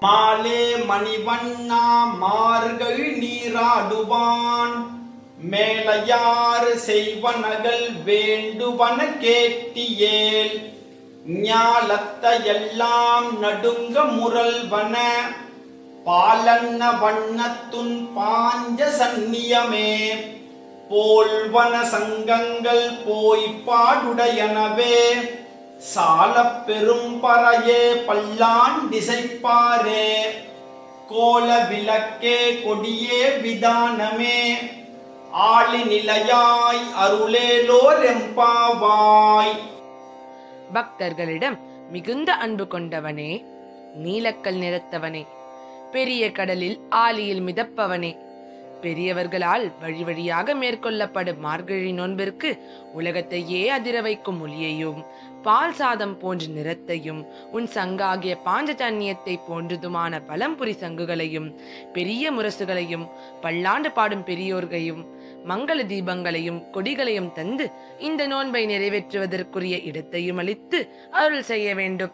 மாலே மணிவண்ணா மார்கள் நீராடுவான். மேலையாறு செய்வனகள் வேண்டுவன கேட்டியேல். ஞாலத்தையெல்லாம் நடுங்க முரல்வன. பாலன்ன வண்ணத்துன் பாஞ்ச சந்நியமே. போல்வன சங்கங்கள் போய் பாடுடையனவே. சாலப் பெரும் பறையே பல்லான் திசைப்பாரே கோல விளக்கே கொடியே விதானமே. ஆளி நிலையாய் அருளேலோர் எம்பாவாய். பக்தர்களிடம் மிகுந்த அன்பு கொண்டவனே நீலக்கல் நிறத்தவனே பெரிய கடலில் ஆலியில் மிதப்பவனே. பெரியவர்களால் வழி வழியாக மேற்கொள்ளப்படும் மார்கழி நோன்பிற்கு உலகத்தையே அதிர வைக்கும் ஒளியையும் பால் சாதம் போன்ற நிறத்தையும் உன் சங்காகிய பாஞ்சஜன்யத்தை போன்றதுமான பலம்புரி சங்குகளையும் பெரிய முரசுகளையும் பல்லாண்டு பாடும் பெரியோர்களையும் மங்கள தீபங்களையும் கொடிகளையும் தந்து இந்த நோன்பை நிறைவேற்றுவதற்குரிய இடத்தையும் அளித்து அருள் செய்ய வேண்டும்.